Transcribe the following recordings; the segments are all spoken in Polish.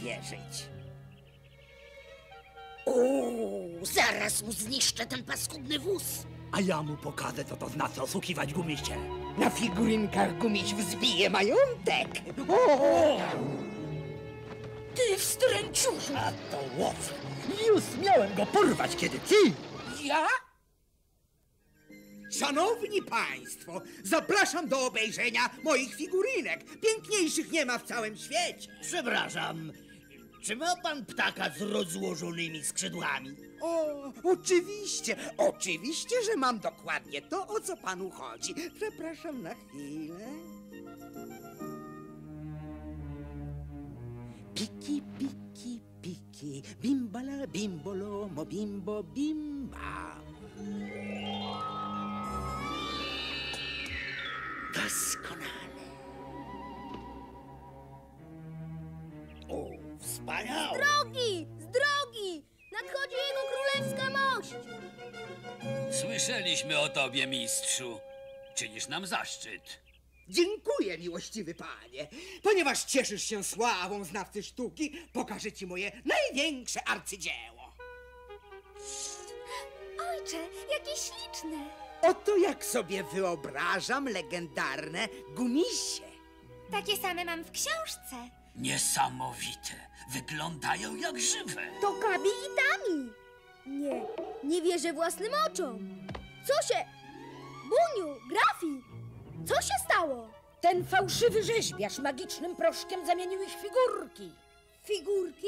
wierzyć. Uuu, zaraz mu zniszczę ten paskudny wóz. A ja mu pokażę, co to znaczy oszukiwać gumiście. Na figurynkach gumiś wzbije majątek. O! Ty wstręciuszu! A to łow. Już miałem go porwać, kiedy ty... Ja? Szanowni Państwo, zapraszam do obejrzenia moich figurynek. Piękniejszych nie ma w całym świecie. Przepraszam, czy ma pan ptaka z rozłożonymi skrzydłami? O, oczywiście, oczywiście, że mam dokładnie to, o co panu chodzi. Przepraszam na chwilę. Piki, piki, piki, bimbala, bimbolo, mo bimbo, bimba. Doskonale. Wspaniałe! Drogi! Z drogi! Nadchodzi jego królewska mość! Słyszeliśmy o tobie, mistrzu. Czynisz nam zaszczyt. Dziękuję, miłościwy panie. Ponieważ cieszysz się sławą znawcy sztuki, pokażę ci moje największe arcydzieło. Ojcze, jakie śliczne! Oto jak sobie wyobrażam legendarne gumisie. Takie same mam w książce. Niesamowite. Wyglądają jak żywe. To Kabi i Tami! Nie, nie wierzę własnym oczom! Co się... Buniu, Grafi! Co się stało? Ten fałszywy rzeźbiarz magicznym proszkiem zamienił ich w figurki. Figurki?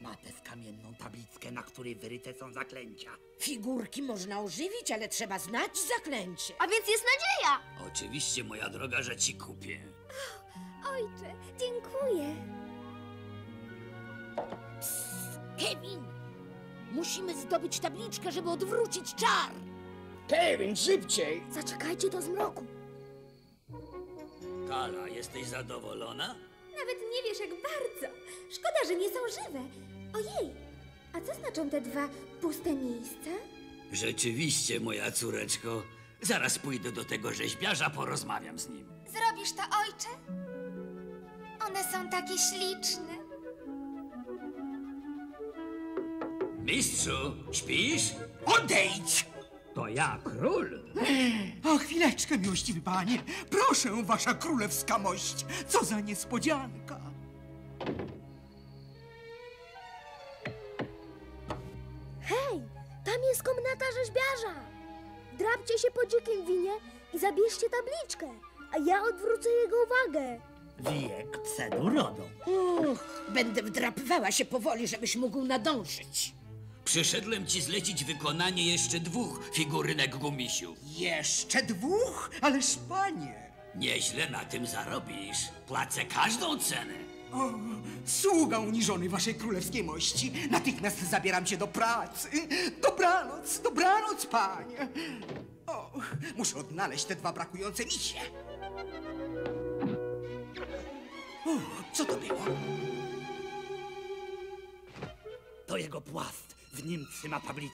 Ma tę kamienną tablickę, na której wyryte są zaklęcia. Figurki można ożywić, ale trzeba znać zaklęcie. A więc jest nadzieja! Oczywiście, moja droga, że ci kupię. Ojcze, dziękuję. Kevin! Musimy zdobyć tabliczkę, żeby odwrócić czar. Kevin, szybciej! Zaczekajcie do zmroku. Kala, jesteś zadowolona? Nawet nie wiesz jak bardzo. Szkoda, że nie są żywe. Ojej, a co znaczą te dwa puste miejsca? Rzeczywiście, moja córeczko. Zaraz pójdę do tego rzeźbiarza, porozmawiam z nim. Zrobisz to, ojcze? Są takie śliczne. Mistrzu, śpisz? Odejdź! To ja, król. O, chwileczkę, miłościwy panie. Proszę, wasza królewska mość. Co za niespodzianka. Hej, tam jest komnata rzeźbiarza. Drapcie się po dzikim winie i zabierzcie tabliczkę, a ja odwrócę jego uwagę. Wiek psenu rodą. Uch, będę wdrapywała się powoli, żebyś mógł nadążyć. Przyszedłem ci zlecić wykonanie jeszcze dwóch figurynek gumisiu. Jeszcze dwóch? Ależ panie. Nieźle na tym zarobisz. Płacę każdą cenę. O, sługa uniżony waszej królewskiej mości. Natychmiast zabieram cię do pracy. Dobranoc, dobranoc, panie. O, muszę odnaleźć te dwa brakujące misie. Co to było? To jego płast. W nim trzyma tablicę.